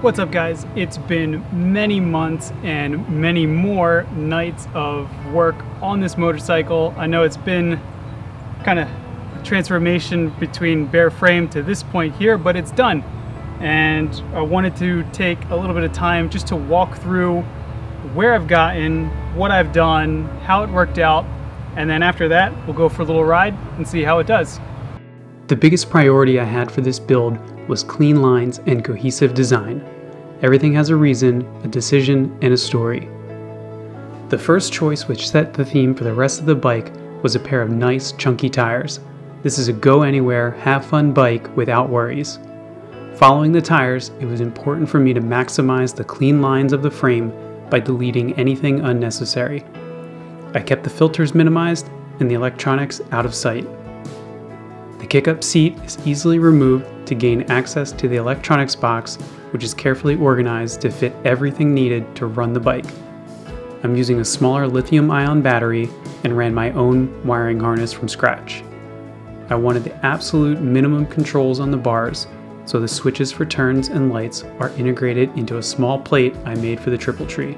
What's up guys? It's been many months and many more nights of work on this motorcycle. I know it's been kind of transformation between bare frame to this point here, but it's done. And I wanted to take a little bit of time just to walk through where I've gotten, what I've done, how it worked out, and then after that, we'll go for a little ride and see how it does. The biggest priority I had for this build was clean lines and cohesive design. Everything has a reason, a decision, and a story. The first choice which set the theme for the rest of the bike was a pair of nice, chunky tires. This is a go anywhere, have fun bike without worries. Following the tires, it was important for me to maximize the clean lines of the frame by deleting anything unnecessary. I kept the filters minimized and the electronics out of sight. The kick-up seat is easily removed to gain access to the electronics box, which is carefully organized to fit everything needed to run the bike. I'm using a smaller lithium ion battery and ran my own wiring harness from scratch. I wanted the absolute minimum controls on the bars, so the switches for turns and lights are integrated into a small plate I made for the Triple Tree.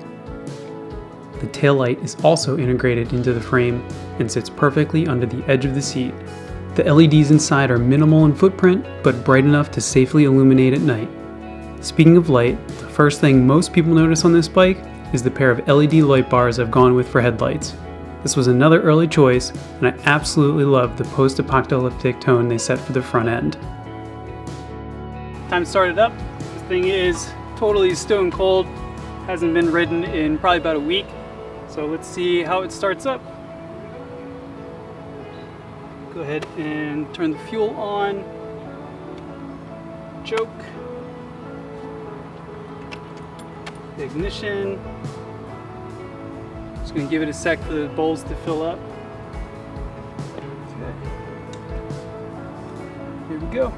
The tail light is also integrated into the frame and sits perfectly under the edge of the seat, the LEDs inside are minimal in footprint, but bright enough to safely illuminate at night. Speaking of light, the first thing most people notice on this bike is the pair of LED light bars I've gone with for headlights. This was another early choice, and I absolutely love the post-apocalyptic tone they set for the front end. Time started up. This thing is totally stone cold, hasn't been ridden in probably about a week, so let's see how it starts up go ahead and turn the fuel on, choke, the ignition. Just gonna give it a sec for the bowls to fill up. Okay. Here we go.